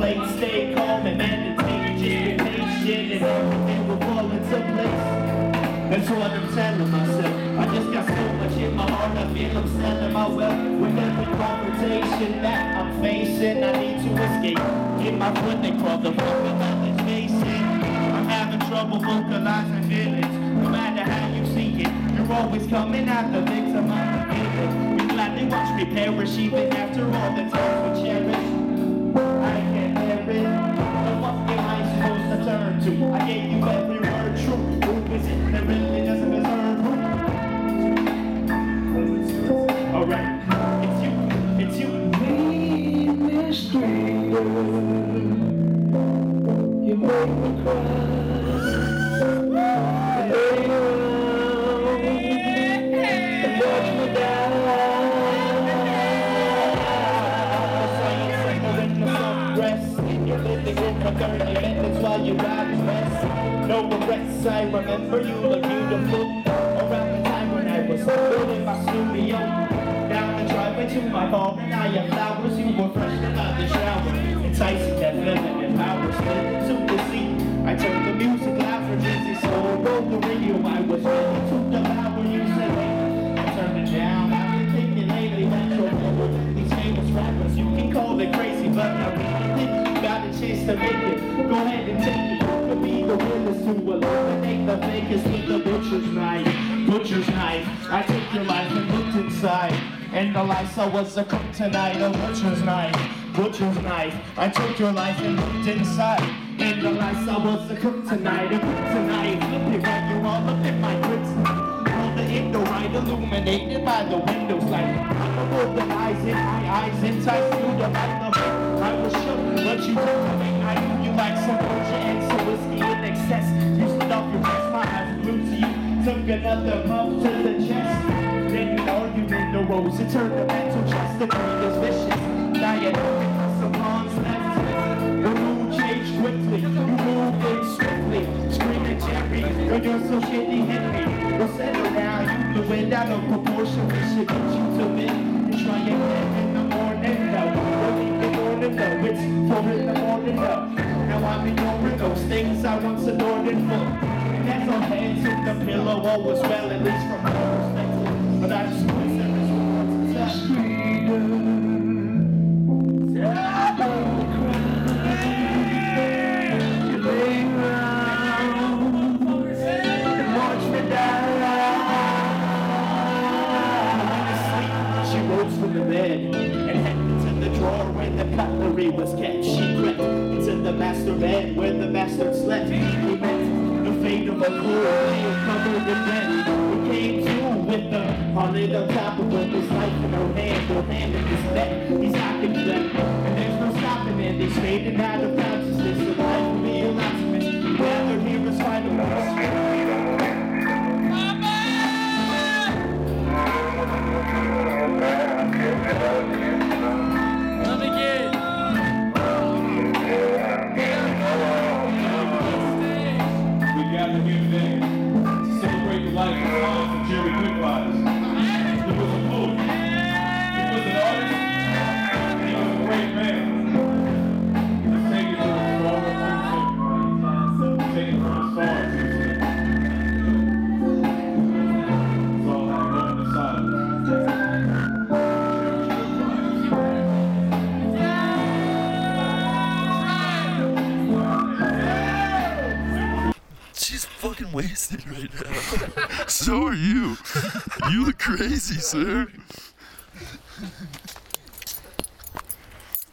contemplate, stay calm and meditate. Just be patient and everything will fall into place. That's what I'm telling myself. I just got so much in my heart, I feel I'm selling my wealth. With every confrontation that I'm facing, I need to escape. Get my foot they crawl the fuck about this facing. I'm having trouble vocalizing feelings. No matter how you see it, you're always coming out the victim of the feeling. You gladly watch me perish even after all the times we cherish. You make me cry. Around and watch me die. Dress in your while you. No regrets, I remember you look beautiful Around the time when I was building my studio Down the driveway to my home and I have flowers. You were fresh out the shower. Enticing that feeling and power. Slid to the seat I turned the music loud for Dizzy Soul Rolled the radio, I was ready to devour. You said I turned it down, I've been thinking lately that you're These famous rappers, you can call it crazy But I really think you got a chance to make it. Go ahead and take it. Could be the witness to eliminate the fakers with the butcher's knife. Butcher's knife. I took your life and looked inside And the I was a cook tonight A butcher's knife Butcher's knife I took your life and looked inside And the I was a cook tonight A cook tonight Flipping right you all up in my grits all the ignorant illuminated by the windows light. I'm above the eyes in my eyes, enticed through the light of I was shook, but you told me I knew you like some Persia and some whiskey in excess. You slid off your breast, my eyes glued to you. Took another puff to the chest. Then an argument arose, it turned the mental chest. The green is vicious. Diagonal, some pawns left. The mood changed quickly, you moved in swiftly. Screaming Jerry, oh you're so shitty Henry. Well settle down, you blew it out of proportion. We should get you to bed. You try again in the morning, no. Early in the morning, no. It's four in the morning, no. Now I'm ignoring those things I once adored and. And as our heads hit the pillow, all was well, at least from my perspective. But I just master bed and headed to the drawer where the bastard slept. He met the master bed where the master slept. The fate of a lay covered in red. Came to with the haunted on top of her, his knife in her hand, her hand in his neck. He's knocking them, and there's no stopping it. They fading out of consciousness. The life will be an optimist. Gathered here is final words. Fucking wasted right now. so are you. You look crazy, sir.